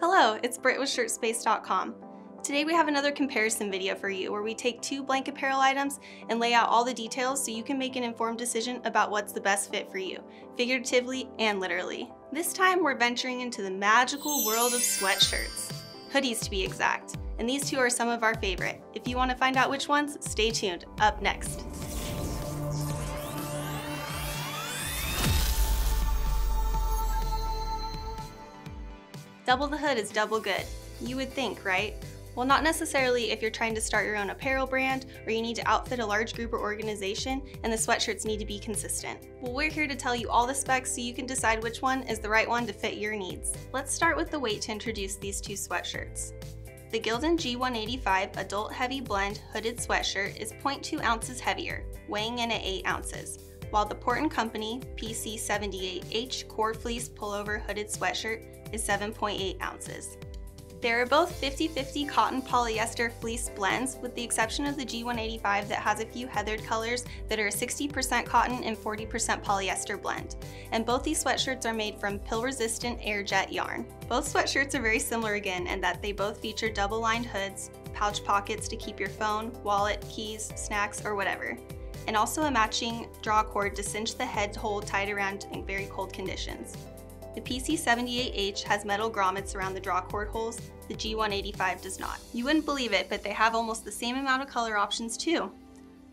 Hello, it's Britt with ShirtSpace.com. Today we have another comparison video for you where we take two blank apparel items and lay out all the details so you can make an informed decision about what's the best fit for you, figuratively and literally. This time we're venturing into the magical world of sweatshirts. Hoodies to be exact, and these two are some of our favorite. If you want to find out which ones, stay tuned. Up next. Double the hood is double good. You would think, right? Well, not necessarily if you're trying to start your own apparel brand or you need to outfit a large group or organization and the sweatshirts need to be consistent. Well, we're here to tell you all the specs so you can decide which one is the right one to fit your needs. Let's start with the weight to introduce these two sweatshirts. The Gildan G185 Adult Heavy Blend Hooded Sweatshirt is 0.2 ounces heavier, weighing in at 8 ounces, while the Port & Company PC78H Core Fleece Pullover Hooded Sweatshirt is 7.8 ounces. They are both 50-50 cotton polyester fleece blends with the exception of the G185 that has a few heathered colors that are a 60% cotton and 40% polyester blend. And both these sweatshirts are made from pill-resistant air-jet yarn. Both sweatshirts are very similar again in that they both feature double-lined hoods, pouch pockets to keep your phone, wallet, keys, snacks, or whatever and also a matching draw cord to cinch the head hole tied around in very cold conditions. The PC78H has metal grommets around the drawcord holes, the G185 does not. You wouldn't believe it, but they have almost the same amount of color options too.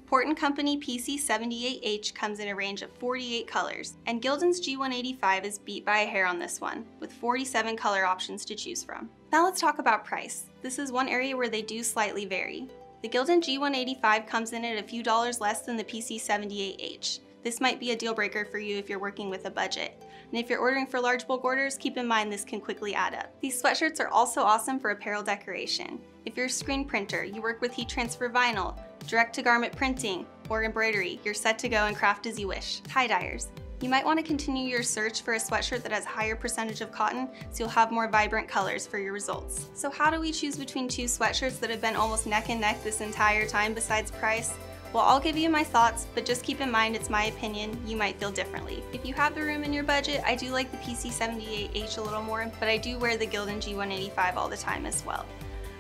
Port & Company PC78H comes in a range of 48 colors, and Gildan's G185 is beat by a hair on this one, with 47 color options to choose from. Now let's talk about price. This is one area where they do slightly vary. The Gildan G185 comes in at a few dollars less than the PC78H. This might be a deal breaker for you if you're working with a budget. And if you're ordering for large bulk orders, keep in mind this can quickly add up. These sweatshirts are also awesome for apparel decoration. If you're a screen printer, you work with heat transfer vinyl, direct to garment printing, or embroidery, you're set to go and craft as you wish. Tie dyers. You might want to continue your search for a sweatshirt that has a higher percentage of cotton so you'll have more vibrant colors for your results. So how do we choose between two sweatshirts that have been almost neck and neck this entire time besides price? Well, I'll give you my thoughts, but just keep in mind it's my opinion, you might feel differently. If you have the room in your budget, I do like the PC78H a little more, but I do wear the Gildan G185 all the time as well.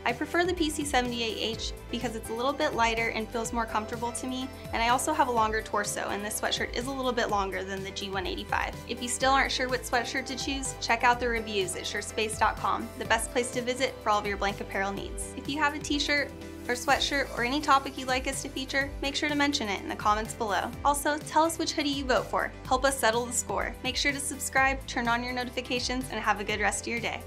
I prefer the PC78H because it's a little bit lighter and feels more comfortable to me, and I also have a longer torso, and this sweatshirt is a little bit longer than the G185. If you still aren't sure what sweatshirt to choose, check out the reviews at shirtspace.com, the best place to visit for all of your blank apparel needs. If you have a t-shirt, or sweatshirt or any topic you'd like us to feature, make sure to mention it in the comments below. Also, tell us which hoodie you vote for. Help us settle the score. Make sure to subscribe, turn on your notifications, and have a good rest of your day.